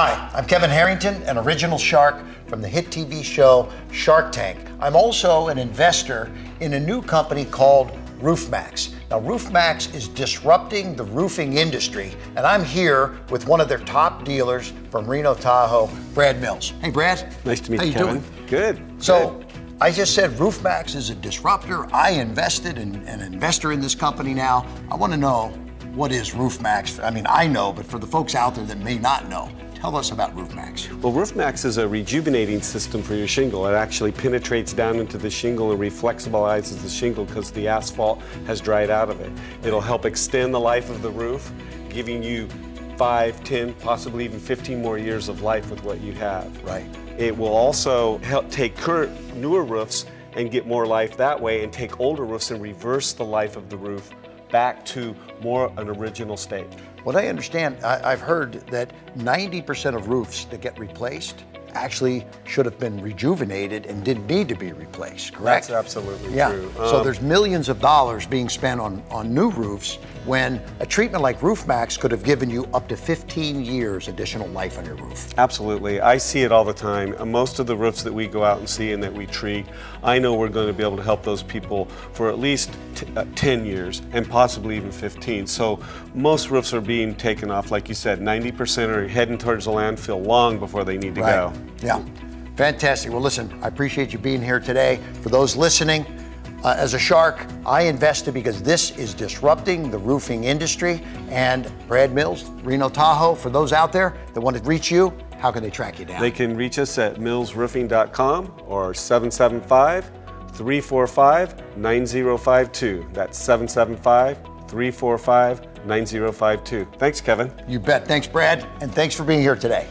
Hi, I'm Kevin Harrington, an original shark from the hit TV show Shark Tank. I'm also an investor in a new company called Roof Maxx. Now, Roof Maxx is disrupting the roofing industry, and I'm here with one of their top dealers from Reno Tahoe, Brad Mills. Hey, Brad. Nice to meet you. How you, you Kevin. doing? Good. So, Good. I just said Roof Maxx is a disruptor. I invested in an investor in this company now. I want to know what is Roof Maxx? I mean, I know, but for the folks out there that may not know, tell us about Roof Maxx. Well, Roof Maxx is a rejuvenating system for your shingle. It actually penetrates down into the shingle and reflexibilizes the shingle because the asphalt has dried out of it. It'll help extend the life of the roof, giving you five, 10, possibly even 15 more years of life with what you have. Right. It will also help take current newer roofs and get more life that way and take older roofs and reverse the life of the roof back to more an original state. What I understand, I, I've heard that 90% of roofs that get replaced actually should have been rejuvenated and didn't need to be replaced, correct? That's absolutely yeah. true. so Um, there's millions of dollars being spent on, on new roofs when a treatment like Roof Maxx could have given you up to 15 years additional life on your roof. Absolutely. I see it all the time. Uh, Most of the roofs that we go out and see and that we treat, I know we're going to be able to help those people for at least t- uh, 10 years and possibly even 15. So most roofs are being taken off, like you said, 90% are heading towards the landfill long before they need to go. Yeah. Fantastic. Well, listen, I appreciate you being here today. For those listening, uh, as a shark, I invested because this is disrupting the roofing industry. And Brad Mills, Reno Tahoe, for those out there that want to reach you, how can they track you down? They can reach us at millsroofing.com or 775 345 9052. That's 775 345 9052. Thanks, Kevin. you bet. Thanks, Brad. And thanks for being here today.